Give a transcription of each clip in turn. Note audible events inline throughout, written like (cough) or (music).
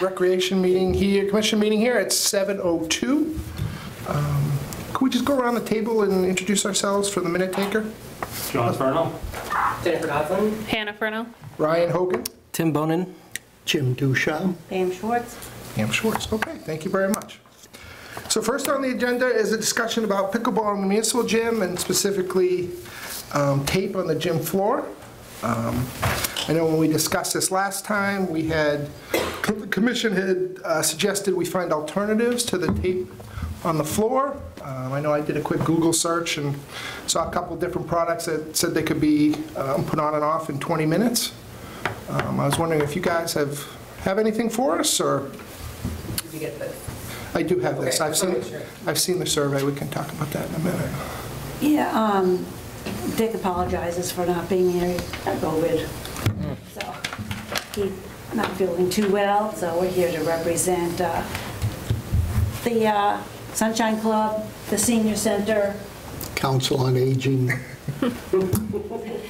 Recreation meeting here, commission meeting here at 7:02. Um, Could we just go around the table and introduce ourselves for the minute taker? John Furno. Jennifer Godwin. Hannah Furno. Ryan Hogan? Tim Bonin. Jim Duchamp. Pam Schwartz. Pam Schwartz. Okay, thank you very much. So first on the agenda is a discussion about pickleball in the municipal gym and specifically um, tape on the gym floor. Um, I know when we discussed this last time, we had, the commission had uh, suggested we find alternatives to the tape on the floor. Um, I know I did a quick Google search and saw a couple different products that said they could be um, put on and off in 20 minutes. Um, I was wondering if you guys have, have anything for us, or? Did you get this? I do have this. I've seen, sure. I've seen the survey. We can talk about that in a minute. Yeah, um, Dick apologizes for not being here, COVID. So, he's not feeling too well, so we're here to represent uh, the uh, Sunshine Club, the Senior Center, Council on Aging. (laughs)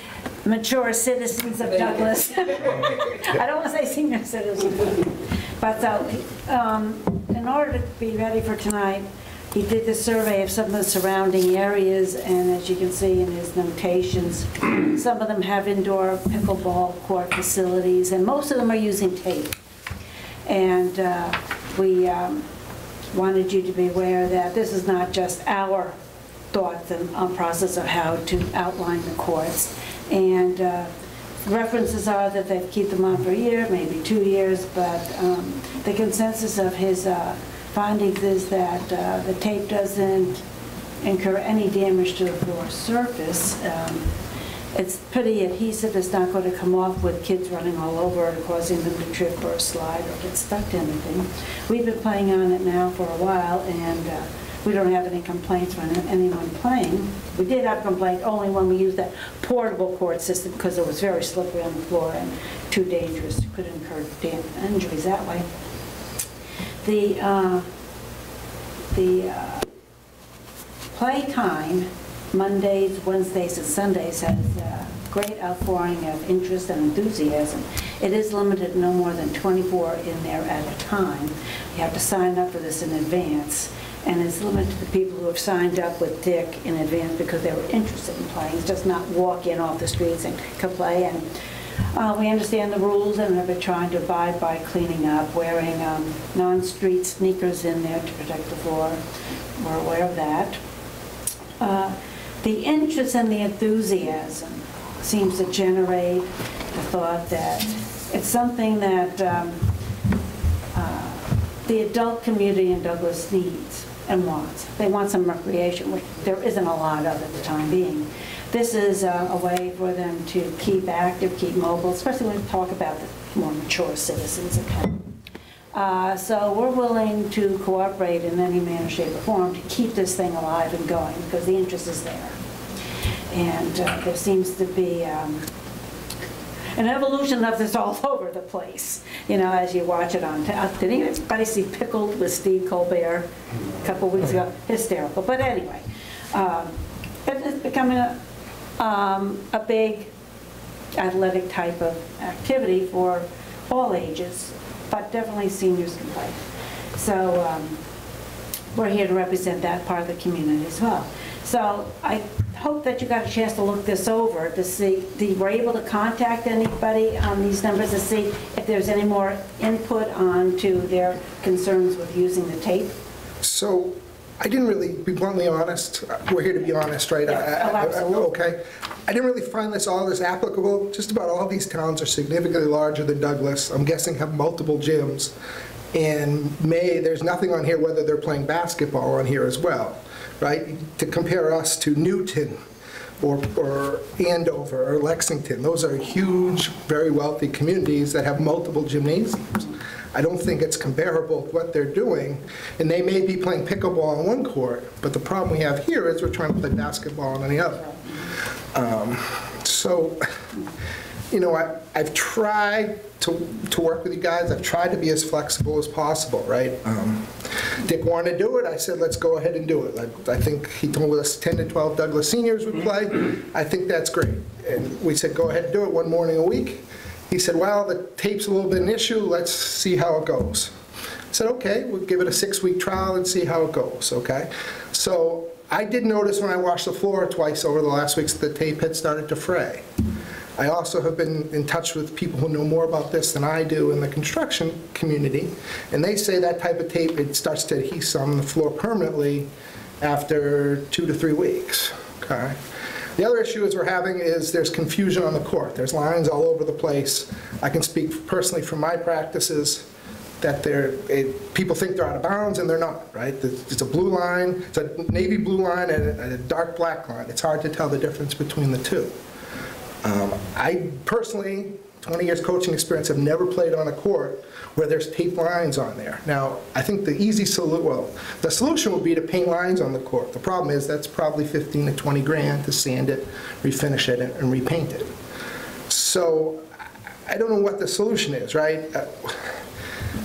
mature citizens of Douglas. (laughs) I don't want to say senior citizens, but so, um, in order to be ready for tonight, he did the survey of some of the surrounding areas, and as you can see in his notations, (clears throat) some of them have indoor pickleball court facilities, and most of them are using tape. And uh, we um, wanted you to be aware that this is not just our thoughts and um, process of how to outline the courts. And uh, references are that they keep them on for a year, maybe two years, but um, the consensus of his uh, findings is that uh, the tape doesn't incur any damage to the floor surface. Um, It's pretty adhesive, it's not going to come off with kids running all over and causing them to trip or slide or get stuck to anything. We've been playing on it now for a while, and uh, we don't have any complaints from anyone playing. We did have complaint only when we used that portable court system, because it was very slippery on the floor and too dangerous, could incur injuries that way. The, uh, the uh, Playtime, Mondays, Wednesdays, and Sundays has a great outpouring of interest and enthusiasm. It is limited no more than 24 in there at a time. You have to sign up for this in advance, and it's limited to the people who have signed up with Dick in advance because they were interested in playing. It's just not walk in off the streets and play. And uh, we understand the rules and have been trying to abide by cleaning up, wearing um, non-street sneakers in there to protect the floor. We're aware of that. Uh, The interest and the enthusiasm seems to generate the thought that it's something that um, uh, the adult community in Douglas needs and wants. They want some recreation, which there isn't a lot of at the time being. This is uh, a way for them to keep active, keep mobile, especially when we talk about the more mature citizens that. Uh, So we're willing to cooperate in any manner, shape, or form to keep this thing alive and going, because the interest is there. And uh, there seems to be um, an evolution of this all (laughs) over the place, you know, as you watch it on, uh, did anybody see Pickled with Steve Colbert a couple weeks ago? Hysterical, but anyway, um, it- it's becoming a, um, a big athletic type of activity for all ages, but definitely seniors can play. So um, we're here to represent that part of the community as well. So I hope that you got a chance to look this over to see, the- were able to contact anybody on these numbers to see if there's any more input on to their concerns with using the tape? So I didn't really, be bluntly honest, we're here to be honest, right? I- I- Oh. Okay. I didn't really find this all as applicable. Just about all these towns are significantly larger than Douglas. I'm guessing have multiple gyms. And May, there's nothing on here whether they're playing basketball on here as well, right? To compare us to Newton or or Andover or Lexington, those are huge, very wealthy communities that have multiple gymnasiums. I don't think it's comparable to what they're doing, and they may be playing pickleball on one court, but the problem we have here is we're trying to play basketball on the other. Um, So, you know, I, I've tried to, to work with you guys, I've tried to be as flexible as possible, right? Um, Dick wanted to do it, I said, let's go ahead and do it. Like, I think he told us 10 to 12 Douglas seniors would play, I think that's great. And we said, go ahead and do it one morning a week. He said, well, the tape's a little bit an issue, let's see how it goes. I said, okay, we'll give it a six-week trial and see how it goes, okay? So I did notice when I washed the floor twice over the last weeks, that the tape had started to fray. I also have been in touch with people who know more about this than I do in the construction community, and they say that type of tape, it starts to adhese on the floor permanently after two to three weeks, okay? The other issue is we're having is there's confusion on the court. There's lines all over the place. I can speak personally from my practices that they're, it- people think they're out of bounds and they're not, right? It's a blue line, it's a navy blue line and a- dark black line. It's hard to tell the difference between the two. Um, I personally, 20 years coaching experience, have never played on a court where there's tape lines on there. Now, I think the easy solu, well, the solution would be to paint lines on the court. The problem is that's probably 15 to 20 grand to sand it, refinish it, and and repaint it. So I I don't know what the solution is, right? Uh,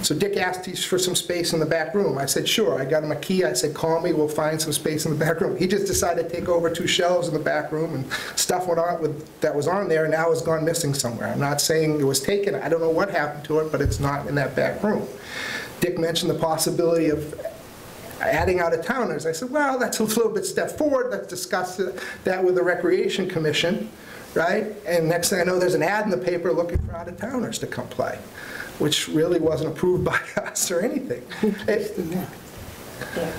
So Dick asked for some space in the back room. I said, sure. I got him a key. I said, call me, we'll find some space in the back room. He just decided to take over two shelves in the back room and stuff went on with, that was on there and now has gone missing somewhere. I'm not saying it was taken. I don't know what happened to it, but it's not in that back room. Dick mentioned the possibility of adding out-of-towners. I said, well, that's a little bit step forward. Let's discuss that with the Recreation Commission, right? And next thing I know, there's an ad in the paper looking for out-of-towners to come play, which really wasn't approved (laughs) by us or anything. It- Yeah.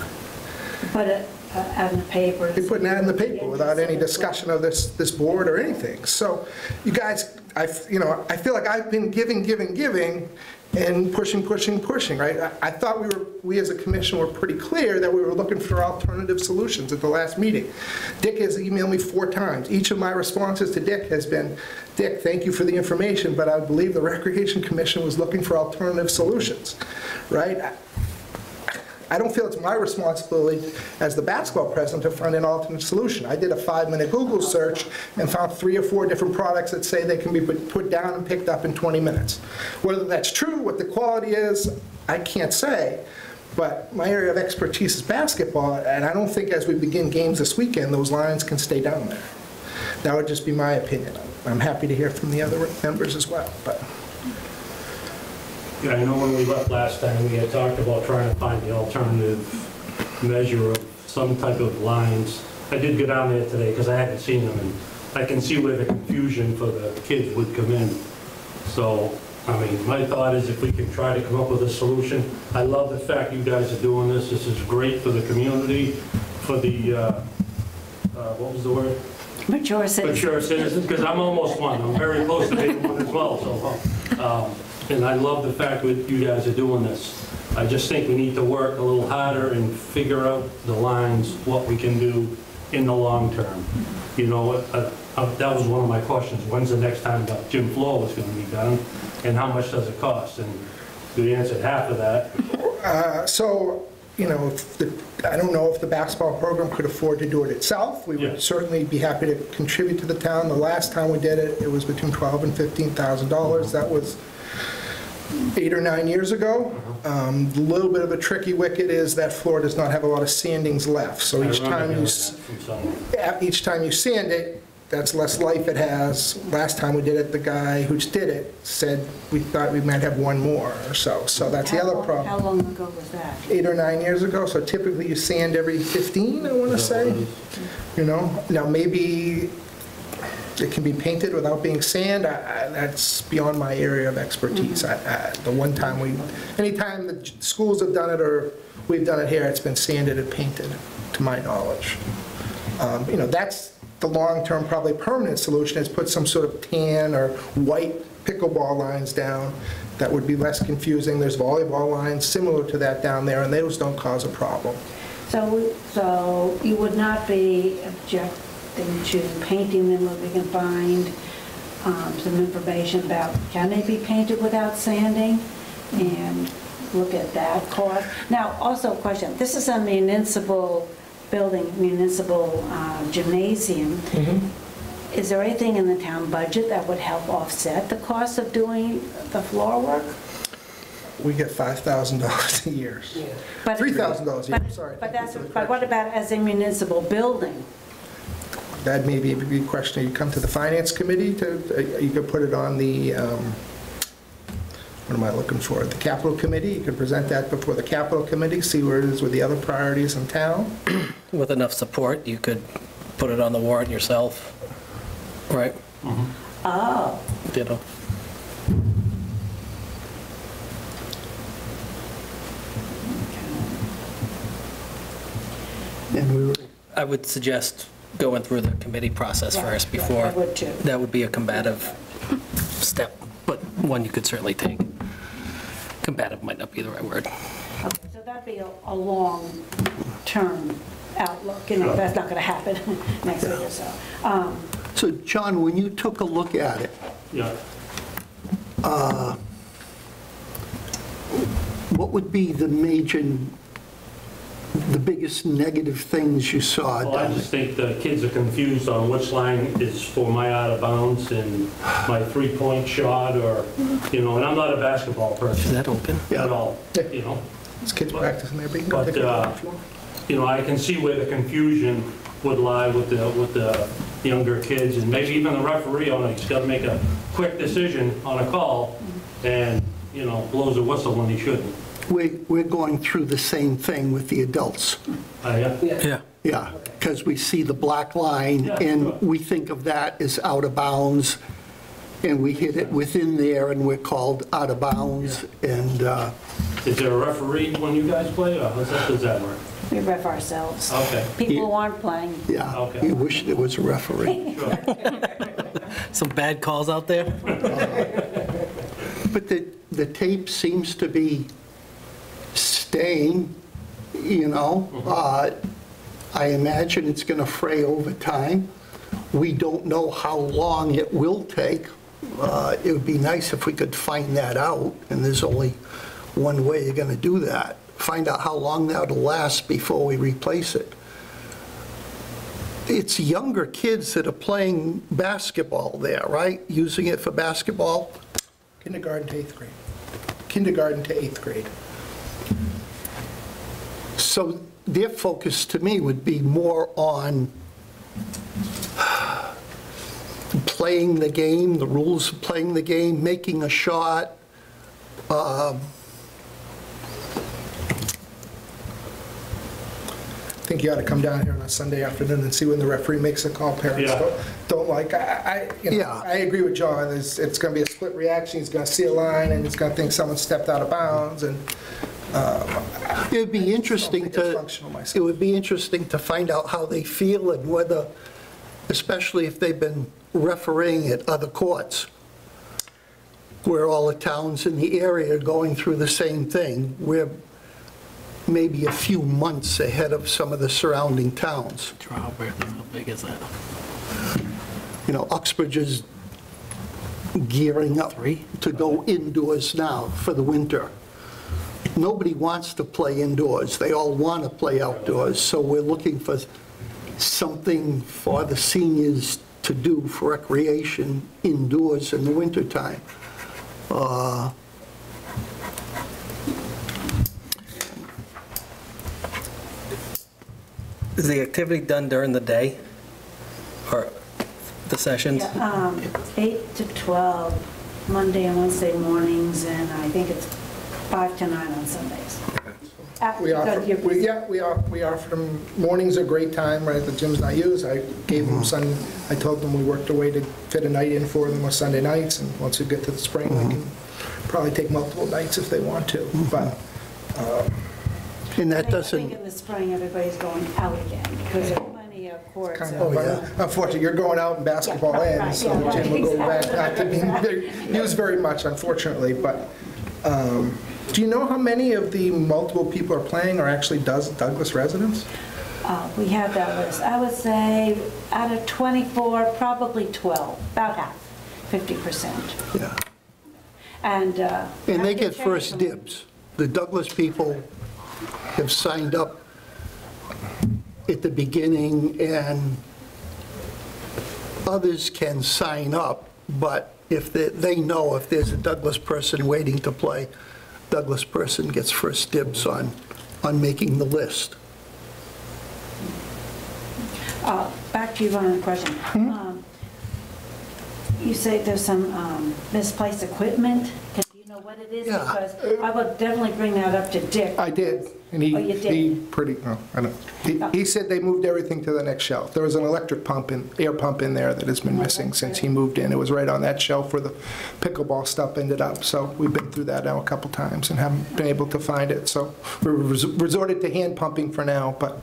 Put it uh, out in the paper. They put an ad in the paper without any discussion of this, this board or anything. So you guys, I, you know, I feel like I've been giving, giving, giving, and pushing, pushing, pushing, right? I I thought we were, we as a commission were pretty clear that we were looking for alternative solutions at the last meeting. Dick has emailed me four times. Each of my responses to Dick has been, Dick, thank you for the information, but I believe the Recreation Commission was looking for alternative solutions, right? I don't feel it's my responsibility as the basketball president to find an alternate solution. I did a five-minute Google search and found three or four different products that say they can be put down and picked up in 20 minutes. Whether that's true, what the quality is, I can't say, but my area of expertise is basketball, and I don't think as we begin games this weekend, those lines can stay down there. That would just be my opinion. I'm happy to hear from the other members as well, but... Yeah, I know when we left last time, we had talked about trying to find the alternative measure of some type of lines. I did go down there today because I hadn't seen them, and I can see where the confusion for the kids would come in. So, I mean, my thought is if we can try to come up with a solution. I love the fact you guys are doing this. This is great for the community, for the, uh, uh, what was the word? Mature citizens. sure, citizens, because I'm almost one, I'm very close to being one as well, so, um, and I love the fact that you guys are doing this. I just think we need to work a little harder and figure out the lines, what we can do in the long term. You know, uh, uh, that was one of my questions, when's the next time the gym floor was gonna be done, and how much does it cost? And you answered half of that, Uh, So, you know, if the- I don't know if the basketball program could afford to do it itself. We Yeah. would certainly be happy to contribute to the town. The last time we did it, it was between twelve and $15,000. That was eight or nine years ago. Um, A little bit of a tricky wicket is that floor does not have a lot of sandings left. So each time you, s- that from someone. yeah, each time you sand it, that's less life it has. Last time we did it, the guy who did it said we thought we might have one more or so. So that's the other How- problem How long ago was that? eight or nine years ago, so typically you sand every 15, I want to Is that what say, you know? Now, maybe it can be painted without being sand, I- I- that's beyond my area of expertise. I- I- The one time we, anytime the schools have done it or we've done it here, it's been sanded and painted, to my knowledge. Um, You know, that's the long-term, probably permanent solution, is put some sort of tan or white pickleball lines down that would be less confusing. There's volleyball lines similar to that down there, and those don't cause a problem. So, so you would not be objecting to painting them if we can find um, some information about, can they be painted without sanding? And look at that cost. Now, also a question, this is a municipal building, municipal uh, gymnasium. Is there anything in the town budget that would help offset the cost of doing the floor work? We get $5,000 a year. Yeah. But- $3,000 a year, but- sorry. But that's, but what about as a municipal building? That may be a good question, you come to the finance committee to, uh, you could put it on the, um, what am I looking for, the capital committee, you could present that before the capital committee, see where it is with the other priorities in town. (clears throat) With enough support, you could put it on the warrant yourself, right? Oh, You know, And we were, I would suggest going through the committee process Right, first right, before. I would too. That would be a combative step, but one you could certainly take. Combative might not be the right word. okay, so that'd be a, a long-term outlook, you know, Sure. that's not going to happen (laughs) next week or so. Um, so John, when you took a look at it, Yeah. what would be the major, the biggest negative things you saw Well, I down just think the kids are confused on which line is for my out of bounds and my three-point shot, or, you know, and I'm not a basketball person. Is person that open? Yeah. at all, you know? It's kids practicing there, but you can go But, pick it up uh, you. You know, I can see where the confusion would lie with the, with the younger kids, and maybe even the referee on it, he's got to make a quick decision on a call, and, you know, blows a whistle when he shouldn't. We, we're going through the same thing with the adults. Uh, Yeah. Yeah, because we see the black line, Yeah, sure. and we think of that as out of bounds, and we hit it within there, and we're called out of bounds, and, uh, Is there a referee when you guys play, or how's that, does that work? We ref ourselves. Okay, People who aren't playing, yeah, Okay. you wish there was a referee. (laughs) sure. Some bad calls out there? But the, the tape seems to be staying, you know? Uh, I imagine it's going to fray over time. We don't know how long it will take. Uh, It would be nice if we could find that out, and there's only one way you're going to do that. Find out how long that'll last before we replace it. It's younger kids that are playing basketball there, right? Using it for basketball? Kindergarten to eighth grade. Kindergarten to eighth grade. So their focus to me would be more on playing the game, the rules of playing the game, making a shot. Um, I think you ought to come down here on a Sunday afternoon and see when the referee makes a call parents Yeah. don't, don't like. I, I, you know, Yeah. I agree with John, it's, it's gonna be a split reaction, he's gonna see a line, and he's gonna think someone stepped out of bounds, and It'd be interesting think it's to, functional myself. it would be interesting to find out how they feel and whether, especially if they've been refereeing at other courts, where all the towns in the area are going through the same thing. We're maybe a few months ahead of some of the surrounding towns. How big is that? You know, Uxbridge is gearing up Three? to go indoors now for the winter. Nobody wants to play indoors, they all want to play outdoors, so we're looking for something for the seniors to do for recreation indoors in the wintertime. Uh, Is the activity done during the day? Or the sessions? Yeah, um, 8 to 12, Monday and Wednesday mornings, and I think it's 5 to 9 on Sundays. Uh, We because offer, you're- we, yeah, we offer, we offer them, mornings are a great time, right, the gym's not used, I gave them Sun, I told them we worked a way to fit a night in for them on Sunday nights, and once we get to the spring, we can probably take multiple nights if they want to, but, And that I think doesn't, in the spring, everybody's going out again, because there are plenty of courts. kind out of, yeah. unfortunately, you're going out and basketball Yeah, right, ends, so the yeah, gym will go right, back, not to be (laughs) used very much, unfortunately, but, um, do you know how many of the multiple people are playing are actually Doug- Douglas residents? Uh, We have that list. I would say out of 24, probably 12, about half, 50%. yeah. And. uh, And they get first them. dibs. The Douglas people have signed up at the beginning, and others can sign up, but if they, they know if there's a Douglas person waiting to play, Douglas person gets first dibs on, on making the list. Uh, Back to ask you one question. Um, You say there's some um, misplaced equipment. Know what it is? Yeah. Because I will definitely bring that up to Dick. I did, and he, Oh, you did? he pretty, no, I don't, he, he said they moved everything to the next shelf. There was an electric pump and, air pump in there that has been missing since he moved in. It was right on that shelf where the pickleball stuff ended up, so we've been through that now a couple times and haven't been able to find it, so we resorted to hand pumping for now, but,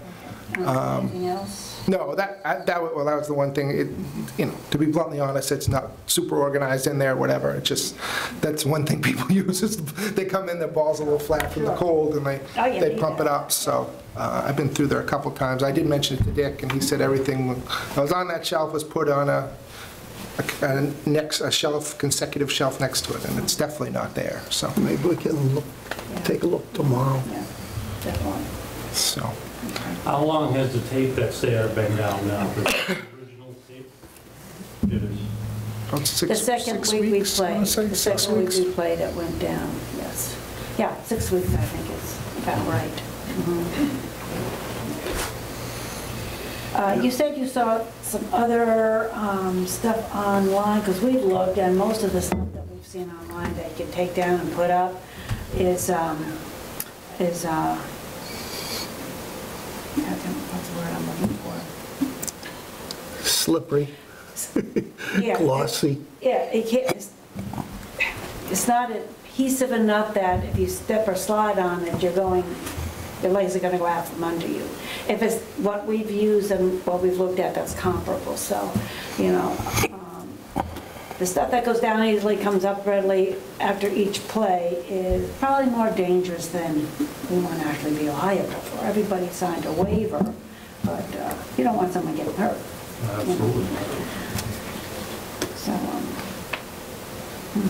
um, Anything else? No, that, I- that, well, that was the one thing, it, you know, to be bluntly honest, it's not super organized in there, whatever, it's just, that's one thing (laughs) people use, is they come in, their balls a little flat from the cold, and they, Oh, you they need pump it up, so, uh, I've been through there a couple times, I did mention it to Dick, and he said everything that was on that shelf was put on a, a- a next, a shelf, consecutive shelf next to it, and it's definitely not there, so, Maybe we can look, take a look tomorrow. Yeah, definitely. so. How long has the tape that's there been down now? The original tape? It is. about six- The second six week we weeks, I wanna played, say, the six second week weeks. we played, it went down, yes. Yeah, six weeks, I think is about right. Mhm. Uh, You said you saw some other um, stuff online, because we've looked, and most of the stuff that we've seen online that you can take down and put up is, um, is, uh, I don't- what's the word I'm looking for? Slippery, (laughs) Yeah, glossy. Yeah, it can't, it's- it's not adhesive enough that if you step or slide on it, you're going, your legs are gonna go out from under you. If it's what we've used and what we've looked at, that's comparable, so, you know, um, the stuff that goes down easily comes up readily after each play is probably more dangerous than we want to actually be liable for. Everybody signed a waiver, but uh, you don't want someone getting hurt. Absolutely. So, um, hmm.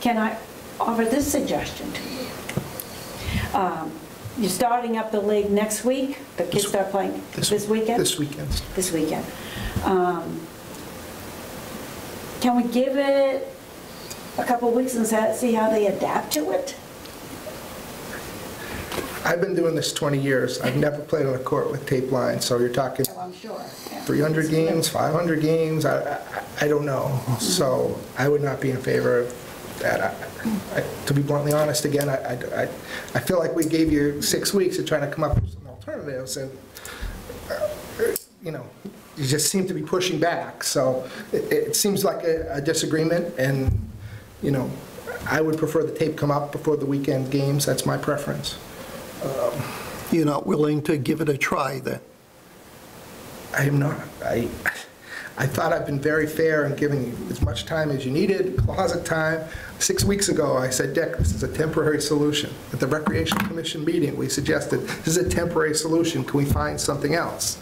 Can I offer this suggestion to you? Um, You're starting up the league next week, the kids start playing this weekend? This weekend. This weekend. Um, Can we give it a couple weeks and see how they adapt to it? I've been doing this 20 years. I've never played on a court with tape lines, so you're talking Oh, I'm sure. yeah. 300 games, 500 games, I, I- I don't know. So I would not be in favor of that. I- I- To be bluntly honest, again, I, I- I I feel like we gave you six weeks to try to come up with some alternatives, and, uh, you know, you just seem to be pushing back. So it, it seems like a a disagreement, and, you know, I would prefer the tape come up before the weekend games. That's my preference. You're not willing to give it a try then? I am not. I, I thought I've been very fair in giving you as much time as you needed, closet time. Six weeks ago, I said, Dick, this is a temporary solution. At the Recreation Commission meeting, we suggested, this is a temporary solution, can we find something else?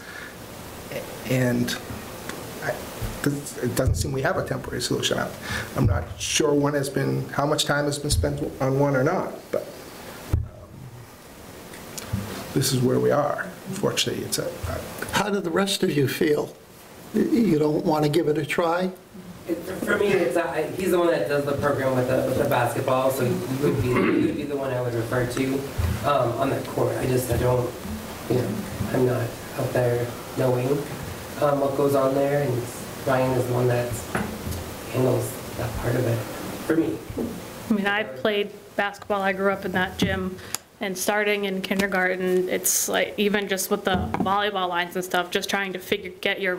And I- it doesn't seem we have a temporary solution. I'm- I'm not sure one has been, how much time has been spent on one or not, but this is where we are. Unfortunately, it's a, How do the rest of you feel? You don't want to give it a try? It- For me, it's, uh, he's the one that does the program with the, with the basketball, so he would be, he would be the one I would refer to um, on that court. I just, I don't, you know, I'm not out there knowing um, what goes on there, and Ryan is the one that handles that part of it for me. I mean, I played basketball, I grew up in that gym, and starting in kindergarten, it's like, even just with the volleyball lines and stuff, just trying to figure, get your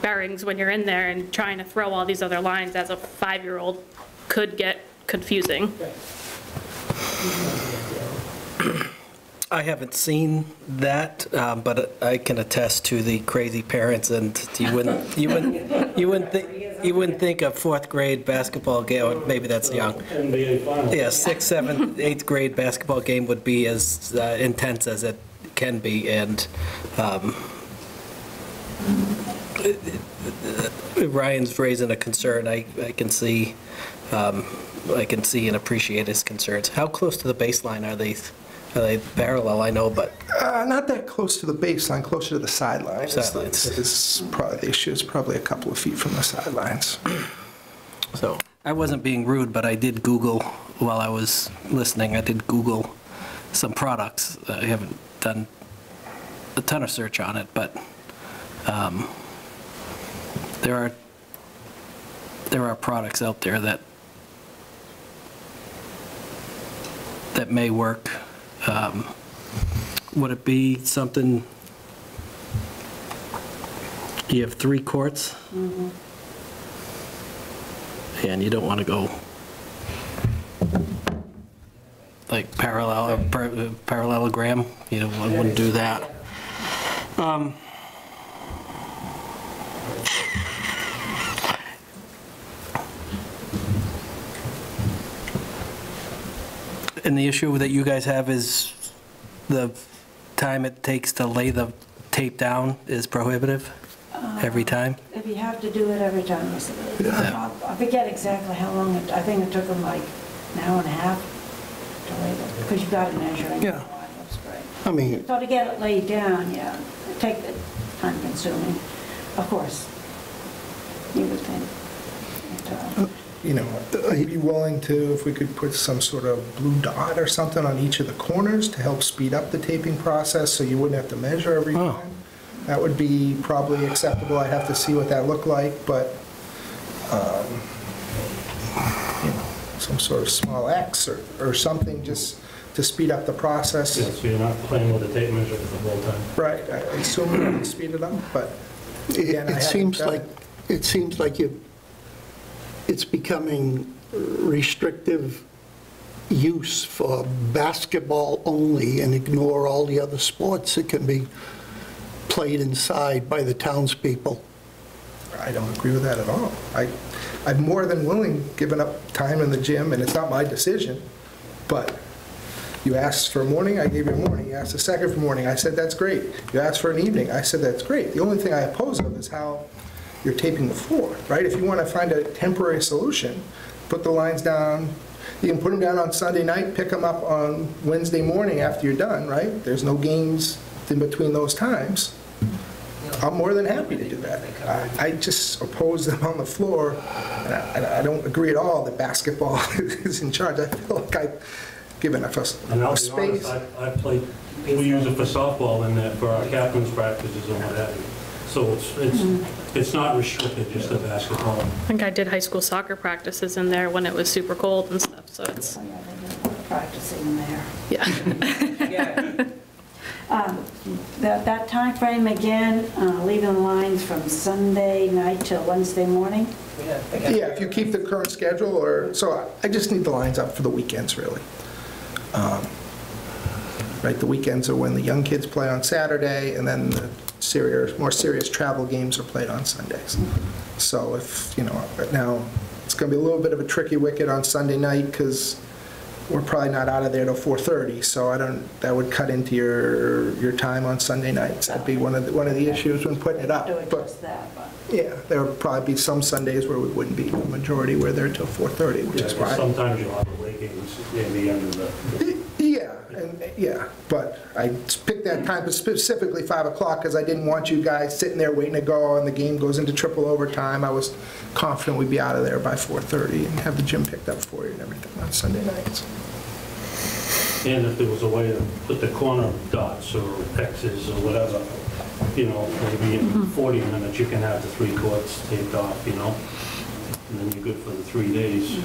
bearings when you're in there and trying to throw all these other lines as a five-year-old could get confusing. (clears throat) I haven't seen that, um, but I can attest to the crazy parents, and you wouldn't, you wouldn't, you wouldn't think, you wouldn't think a fourth grade basketball game, maybe that's young. NBA Finals. Yeah, sixth, seventh, (laughs) eighth grade basketball game would be as uh, intense as it can be, and um, Ryan's raising a concern. I, I can see, um, I can see and appreciate his concerns. How close to the baseline are they? Are they parallel? I know, but Uh, Not that close to the baseline, closer to the sidelines. Sidelines. Is probably, the issue is probably a couple of feet from the sidelines. So, I wasn't being rude, but I did Google, while I was listening, I did Google some products. I haven't done a ton of search on it, but um, there are, there are products out there that, that may work. Um, Would it be something, you have three courts? And you don't want to go like parallel, or par- parallelogram, you know, I wouldn't do that. Um, And the issue that you guys have is the time it takes to lay the tape down is prohibitive every time? If you have to do it every time, yes, it is. I I forget exactly how long, it- I think it took them like an hour and a half to lay it, because you've got to measure it. Yeah. That's great. I mean, So to get it laid down, yeah, take the time consuming, of course, you would think. But, uh, You know, are you willing to, if we could put some sort of blue dot or something on each of the corners to help speed up the taping process, so you wouldn't have to measure every Oh. time? That would be probably acceptable, I'd have to see what that looked like, but, um, you know, some sort of small X or, or something just to speed up the process. Yeah, so you're not playing with the tape measure the whole time. Right, I I assume it would speed it up, but it Again, I it haven't seems done like, it seems like you, it's becoming restrictive use for basketball only and ignore all the other sports that can be played inside by the townspeople. I don't agree with that at all. I, I'm more than willing, giving up time in the gym, and it's not my decision, but you asked for a morning, I gave you a morning. You asked a second for morning, I said, that's great. You asked for an evening, I said, that's great. The only thing I oppose of is how you're taping the floor, right? If you want to find a temporary solution, put the lines down, you can put them down on Sunday night, pick them up on Wednesday morning after you're done, right? There's no games in between those times. I'm more than happy to do that. I- I just oppose them on the floor, and I and I don't agree at all that basketball (laughs) is in charge. I feel like I've given enough us- And I'll a be honest, space. I I played, we use it for softball and that, for our captain's practices and what have you. So it's, it's, mm-hmm. It's not restricted just to basketball. I think I did high school soccer practices in there when it was super cold and stuff, so it's, oh, yeah, they did a lot of practicing in there. yeah. Yeah. That, that timeframe again, uh, leaving the lines from Sunday night till Wednesday morning? Yeah, Yeah, if you keep the current schedule, or, so I- I just need the lines up for the weekends, really. Um, Right, the weekends are when the young kids play on Saturday, and then the serious, more serious travel games are played on Sundays. So if, you know, now, it's going to be a little bit of a tricky wicket on Sunday night, because we're probably not out of there till 4:30, so I don't, that would cut into your, your time on Sunday nights. That'd be one of, the one of the issues when putting it up. Do it But just that, but. yeah, there would probably be some Sundays where we wouldn't be, the majority were there till 4:30, which is Yeah, 'cause fine. Sometimes you'll have away games in the end of the, Yeah, and, yeah, but I picked that time specifically 5 o'clock because I didn't want you guys sitting there waiting to go and the game goes into triple overtime. I was confident we'd be out of there by 4:30 and have the gym picked up for you and everything on Sunday nights. and if there was a way to put the corner dots or X's or whatever, you know, maybe in 40 minutes you can have the three courts taped off, you know? And then you're good for the three days.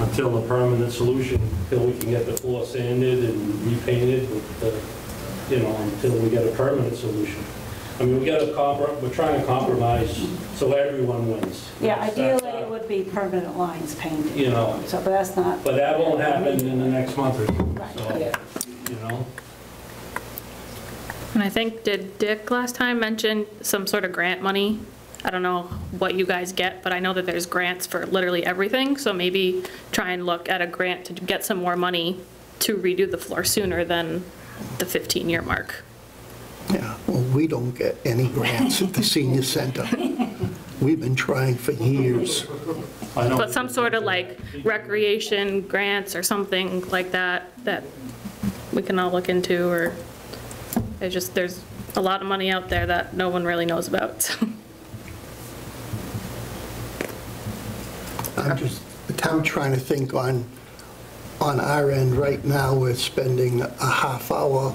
Until a permanent solution, until we can get the floor sanded and repainted with the, you know, until we get a permanent solution. I mean, we got to compro, we're trying to compromise so everyone wins. Yeah, That's- ideally, that's it our- would be permanent lines painted. You know. So, but that's not. But that won't happen in the next month or two, so, Yeah. you know? And I think, did Dick last time mention some sort of grant money? I don't know what you guys get, but I know that there's grants for literally everything, so maybe try and look at a grant to get some more money to redo the floor sooner than the 15-year mark. Yeah, well, we don't get any grants at the senior center. We've been trying for years. I know- But some sort of like recreation grants or something like that, that we can all look into, or, it's just, there's a lot of money out there that no one really knows about, so. I'm just, I'm trying to think on on our end, right now, we're spending a half hour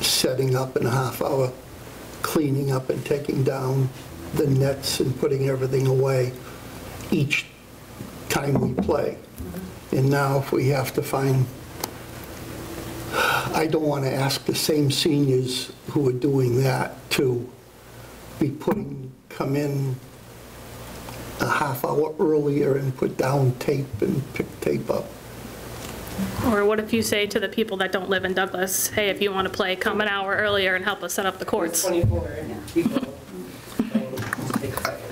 setting up and a half hour cleaning up and taking down the nets and putting everything away each time we play. And now if we have to find, I don't want to ask the same seniors who are doing that to be putting, come in a half hour earlier and put down tape and pick tape up. Or what if you say to the people that don't live in Douglas, hey, if you want to play, come an hour earlier and help us set up the courts? 24 people.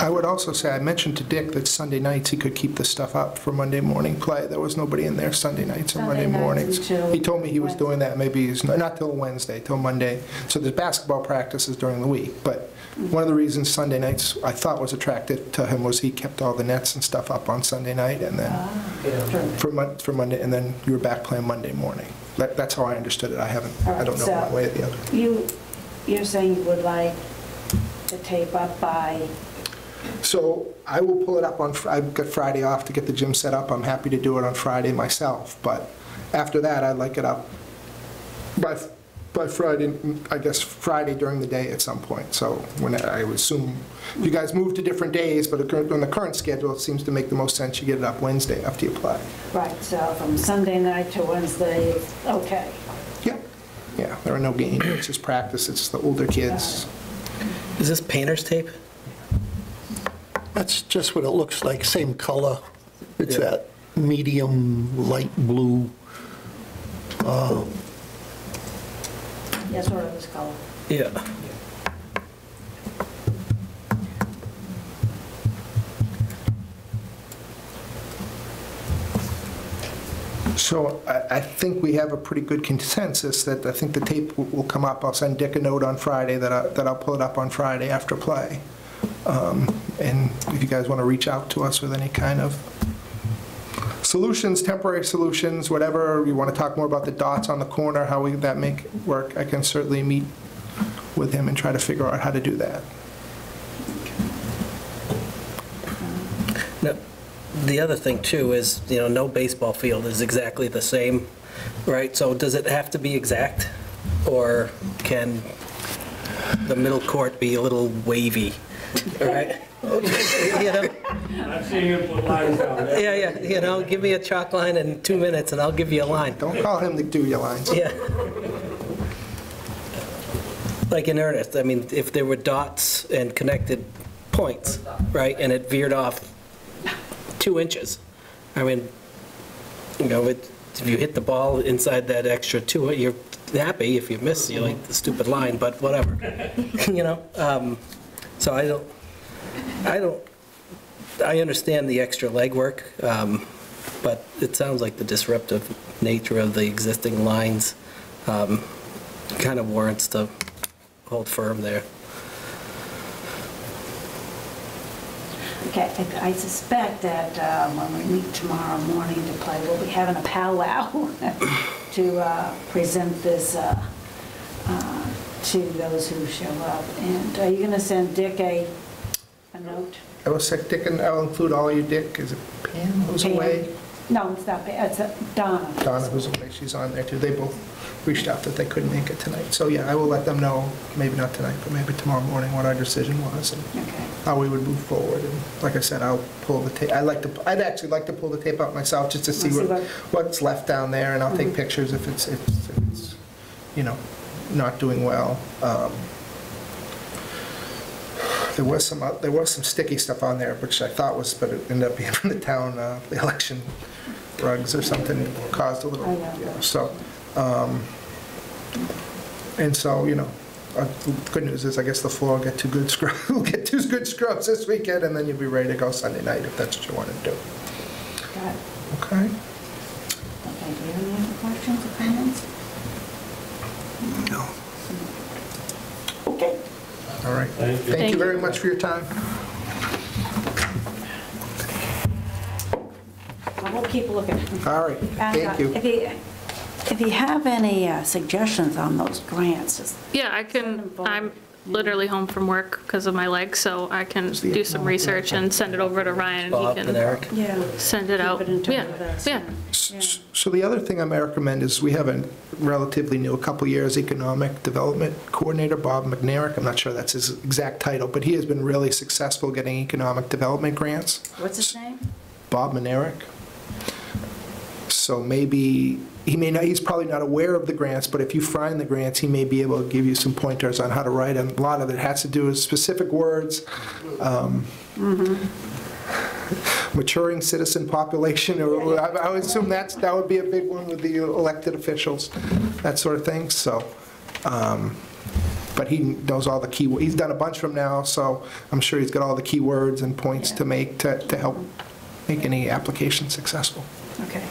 I would also say, I mentioned to Dick that Sunday nights he could keep the stuff up for Monday morning play. There was nobody in there Sunday nights and Monday nights mornings. until He told me he was doing that, maybe he's, not till Wednesday, till Monday. So there's basketball practices during the week, but one of the reasons Sunday nights I thought was attractive to him was he kept all the nets and stuff up on Sunday night and then ah. for Mon, for Monday, and then you were back playing Monday morning. That, that's how I understood it. I haven't, I don't know one way or the other. You, you're saying you would like the tape up by, So I will pull it up on, I've got Friday off to get the gym set up. I'm happy to do it on Friday myself, but after that, I'd like it up by, by Friday, I guess Friday during the day at some point. So when, I would assume, you guys move to different days, but on the current schedule, it seems to make the most sense you get it up Wednesday after you play. right, so from Sunday night to Wednesday, okay. Yeah, yeah, there are no games, it's just practice, it's the older kids. Is this painter's tape? That's just what it looks like, same color. It's Yeah. that medium light blue. Uh, That's what it was called. Yeah. So I, I think we have a pretty good consensus that I think the tape will- will come up. I'll send Dick a note on Friday that I, that I'll pull it up on Friday after play. Um, And if you guys want to reach out to us with any kind of solutions, temporary solutions, whatever, you want to talk more about the dots on the corner, how we, that make work, I can certainly meet with him and try to figure out how to do that. Now, The other thing too is, you know, no baseball field is exactly the same, right? So does it have to be exact? Or can the middle court be a little wavy, (laughs) right? You know, I've seen him put lines down there. yeah, yeah, you know, give me a chalk line in two minutes and I'll give you a line. Don't call him to do your lines. Yeah. Like in earnest, I mean, if there were dots and connected points, right, and it veered off two inches, I mean, you know, it- if you hit the ball inside that extra two, you're happy. If you miss, you like the stupid line, but whatever, (laughs) you know? Um, So I don't, I don't, I understand the extra legwork, um, but it sounds like the disruptive nature of the existing lines kind of warrants to hold firm there. Okay, I I suspect that uh, when we meet tomorrow morning to play, we'll be having a powwow (laughs) to uh, present this uh, to those who show up. And are you going to send Dick a, a note? I will send Dick, and I'll include all you, Dick, is it Pam who's Pam? away? No, it's not, Pam, it's uh, Donna. Donna, who's away, she's on there too. They both reached out that they couldn't make it tonight. So yeah, I will let them know, maybe not tonight, but maybe tomorrow morning, what our decision was and Okay. how we would move forward. And like I said, I'll pull the tape, I'd like to, I'd actually like to pull the tape out myself just to see See what, what- what's left down there and I'll take pictures if it's, if it's- if it's, you know, not doing well. Um, There was some, uh, there was some sticky stuff on there, which I thought was, but it ended up being (laughs) from the town, uh, the election rugs or something caused a little, yeah, so. um, And so, you know, uh, the good news is I guess the floor will get two good scrubs, will (laughs) get two good scrubs this weekend and then you'll be ready to go Sunday night if that's what you want to do. Okay? Okay, do you have any other questions or comments? No. Okay. All right. Thank you. Thank Thank you you. very much for your time. I will keep looking. All right, And, uh, thank you. If you, if you have any uh, suggestions on those grants, just Yeah, I can, I'm, literally home from work because of my leg, so I can the do some research and send it over to Ryan and Bob he can Eric. Yeah. send it out. Keep it in touch Yeah, with us. yeah. S- So the other thing I might recommend is we have a relatively new, a couple years, Economic Development Coordinator, Bob McNarick. I'm not sure that's his exact title, but he has been really successful getting economic development grants. What's his name? Bob Manerick. So maybe, he may not, he's probably not aware of the grants, but if you find the grants, he may be able to give you some pointers on how to write them. A lot of it has to do with specific words. um, Maturing citizen population, or I I would assume that's, that would be a big one with the elected officials, that sort of thing, so. um, But he knows all the key, he's done a bunch from now, so I'm sure he's got all the key words and points to make, to, to help make any application successful. Okay,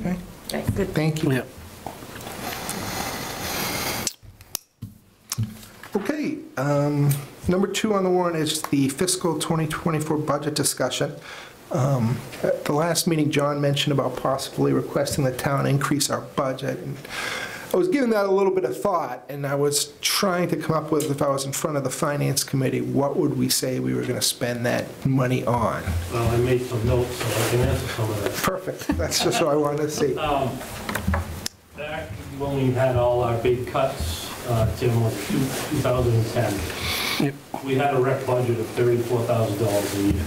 Okay, okay, good. thank you. Yeah. Okay, um, number two on the warrant is the fiscal 2024 budget discussion. Um, At the last meeting, John mentioned about possibly requesting the town increase our budget. and I was giving that a little bit of thought, and I was trying to come up with, if I was in front of the finance committee, what would we say we were going to spend that money on? Well, I made some notes so I can answer some of that. Perfect, that's just what I wanted to see. (laughs) Um, Back when we had all our big cuts, uh, Tim, was two- 2010, Yep. we had a rec budget of $34,000 a year.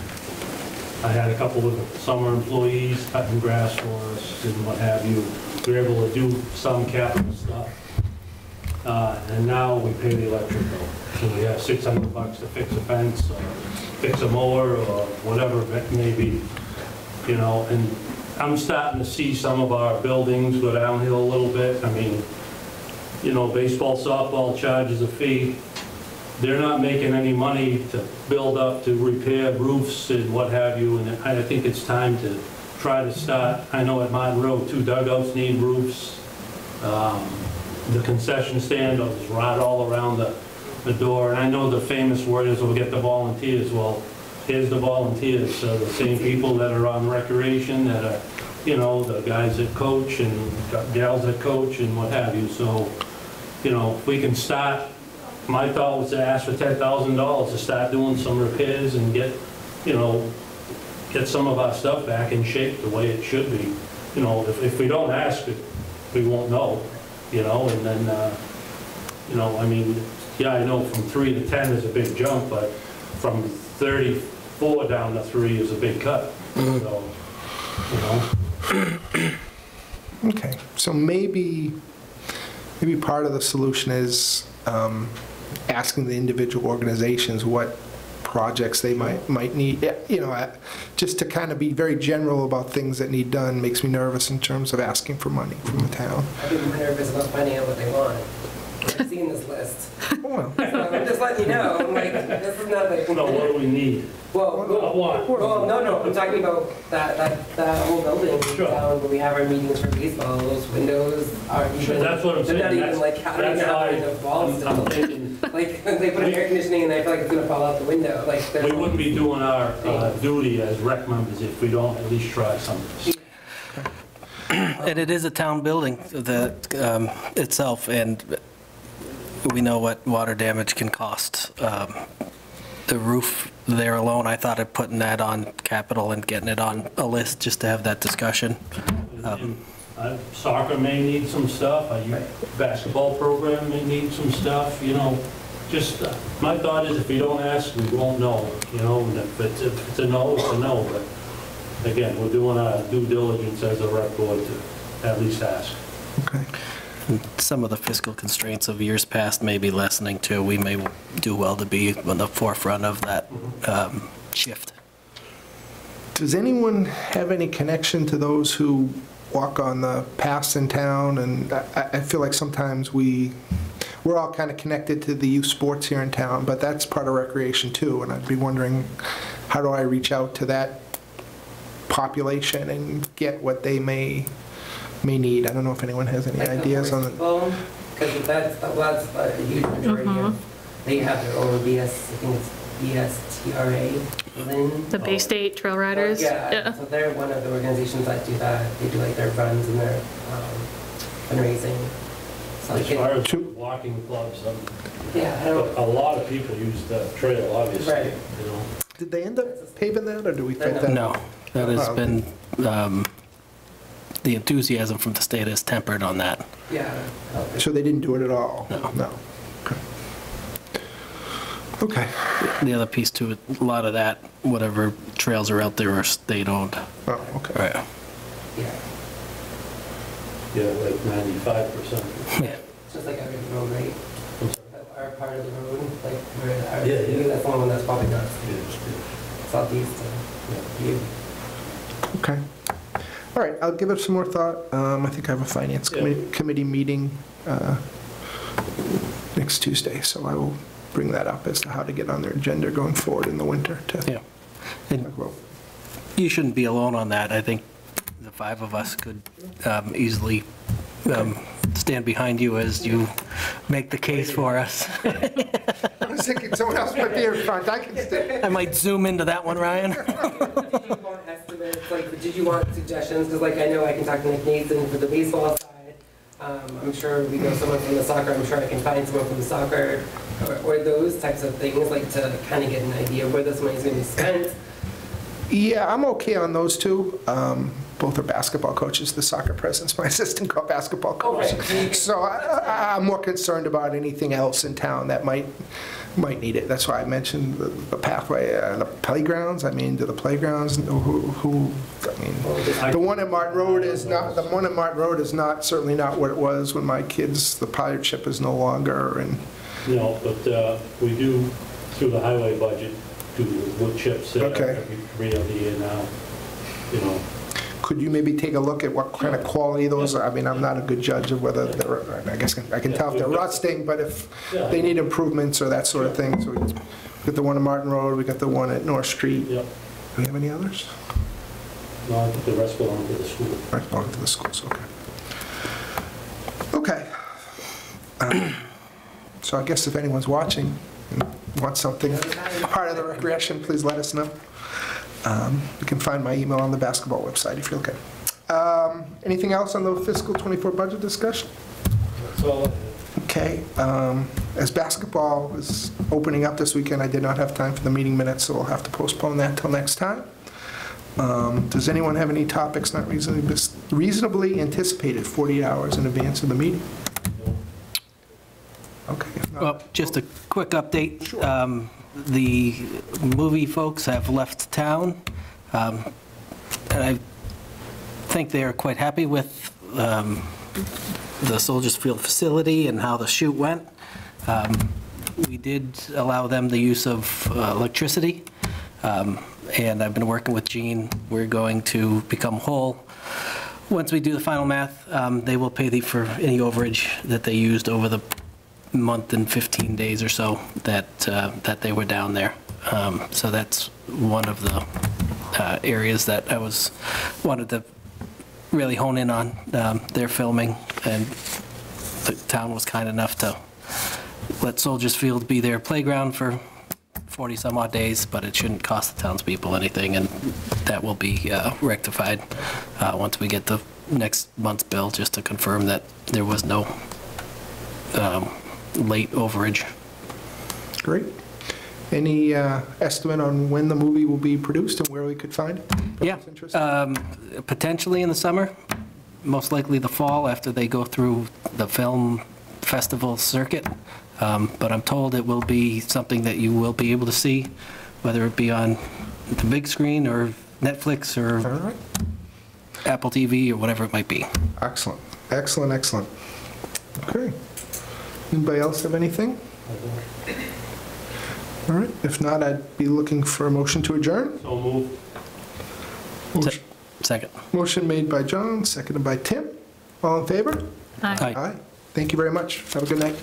I had a couple of summer employees cutting grass for us and what have you. We were able to do some capital stuff. Uh, And now we pay the electric bill. So we have 600 bucks to fix a fence, or fix a mower, or whatever it may be, you know, and I'm starting to see some of our buildings go downhill a little bit. I mean, you know, baseball, softball charges a fee. They're not making any money to build up, to repair roofs and what have you, and I think it's time to try to start, I know at Martin Road, two dugouts need roofs. Um, The concession stand is right all around the, the door, and I know the famous word is we'll get the volunteers. Well, here's the volunteers, so the same people that are on recreation, that are, you know, the guys that coach and gals that coach and what have you, so, you know, if we can start, my thought was to ask for ten thousand dollars to start doing some repairs and get, you know, get some of our stuff back in shape the way it should be. You know, if, if we don't ask, it we won't know, you know, and then, uh, you know, I mean, yeah, I know from three to 10 is a big jump, but from 34 down to three is a big cut, so, you know. (clears throat) Okay, so maybe, maybe part of the solution is um, asking the individual organizations what projects they might, might need, Yeah, you know, just to kind of be very general about things that need done makes me nervous in terms of asking for money from the town. I've been nervous about finding out what they want. I've seen this list. Well, (laughs) So letting you know, I'm like, this is nothing. No, what do we need? Well, well, What? well, no, no, I'm talking about that, that, that whole building Sure. down where we have our meetings for baseball, those windows aren't even. That's what I'm saying. They're not even That's- like counting that's out why the walls. I'm I'm thinking, (laughs) Like, they put in air conditioning and I feel like it's gonna fall out the window, like. there's- we wouldn't be doing our uh, duty as rec members if we don't at least try something. And it is a town building that, um, itself, and we know what water damage can cost. Um, The roof there alone, I thought of putting that on capital and getting it on a list just to have that discussion. And, uh, Soccer may need some stuff, a youth basketball program may need some stuff, you know, just, uh, my thought is if you don't ask, we won't know, you know, and if it's, if it's a no, it's a no, but again, we're doing our due diligence as a rec board to at least ask. okay. Some of the fiscal constraints of years past may be lessening too. We may do well to be on the forefront of that um, shift. Does anyone have any connection to those who walk on the paths in town? And I, I feel like sometimes we, we're all kind of connected to the youth sports here in town, but that's part of recreation too. And I'd be wondering, how do I reach out to that population and get what they may, may need? I don't know if anyone has any Like the ideas on it. Because that's, that's a huge majority of, they have their own BS, I think it's BSTRA, Lynn. The Bay State Trail Riders. Yeah, so they're one of the organizations that do that. They do like their runs and their um, fundraising. So I As can- far as Two- walking clubs, um, Yeah, I don't, a lot of people use the trail, obviously, Right. you know. Did they end up paving that, or do we think that? No, that has Oh. been, um, the enthusiasm from the state is tempered on that. yeah. I don't think- So they didn't do it at all? No. No. Okay. Okay. The other piece to it, a lot of that, whatever trails are out there are state-owned. Oh, okay. Right. Yeah. Yeah, like ninety-five percent. Yeah. It's just like every road, right? Our part of the road, like, where, our- Yeah, yeah. that's the one that's probably not southeast, uh, you. Okay. All right, I'll give it some more thought. Um, I think I have a finance Yeah. committee, committee meeting uh, next Tuesday, so I will bring that up as to how to get on their agenda going forward in the winter to Yeah. And about. you shouldn't be alone on that. I think the five of us could um, easily um, stand behind you as you make the case for us. I was thinking someone else might be in front, I can stay. I might zoom into that one, Ryan. (laughs) Did you want like, did you want suggestions? Because like, I know I can talk to Nick Nathan for the baseball side. Um, I'm sure we know someone from the soccer, I'm sure I can find someone from the soccer, or, or those types of things, like to kind of get an idea of where this money's gonna be spent. Yeah, I'm okay on those two. Um, Both are basketball coaches. The soccer president's my (laughs) assistant co- basketball coach. So I- I- I'm more concerned about anything else in town that might, might need it. That's why I mentioned the the pathway and the playgrounds. I mean, do the playgrounds, who, who, I mean, the one at Martin Road is not, the one at Martin Road is not, certainly not what it was when my kids, the pirate ship is no longer, and, You know, but uh, we do, through the highway budget, do wood chips uh, Okay. every every other year now, you know. Could you maybe take a look at what kind of quality those are? I mean, I'm not a good judge of whether they're, I guess I can tell if they're rusting, but if they need improvements or that sort of thing. So we got the one on Martin Road, we got the one at North Street. Do we have any others? no, I think the rest belong to the school. Right, belong to the schools, okay. Okay. Um, So I guess if anyone's watching and wants something, part of the recreation, please let us know. Um, You can find my email on the basketball website if you're looking. Um, Anything else on the fiscal '24 budget discussion? That's all Okay, um, as basketball is opening up this weekend, I did not have time for the meeting minutes, so we'll have to postpone that till next time. Um, Does anyone have any topics not reasonably reasonably anticipated 48 hours in advance of the meeting? Okay. if not- Well, just a quick update. Um, The movie folks have left town, um, and I think they are quite happy with um, the Soldiers Field facility and how the shoot went. Um, We did allow them the use of uh, electricity, um, and I've been working with Gene. We're going to become whole. Once we do the final math, um, they will pay the, for any overage that they used over the month and 15 days or so that, uh, that they were down there. Um, So that's one of the uh, areas that I was, wanted to really hone in on, um, their filming, and the town was kind enough to let Soldiers Field be their playground for 40-some odd days, but it shouldn't cost the townspeople anything, and that will be uh, rectified uh, once we get the next month's bill, just to confirm that there was no um, late overage. Great. Any uh, estimate on when the movie will be produced and where we could find it? Yeah, If it's interesting? um, potentially in the summer, most likely the fall after they go through the film festival circuit. Um, But I'm told it will be something that you will be able to see, whether it be on the big screen or Netflix or right. Apple TV or whatever it might be. Excellent, excellent, excellent. Okay. Anybody else have anything? All right, if not, I'd be looking for a motion to adjourn. So move. Motion- Second. Motion made by John, seconded by Tim. All in favor? Aye. Aye. Aye. Thank you very much. Have a good night.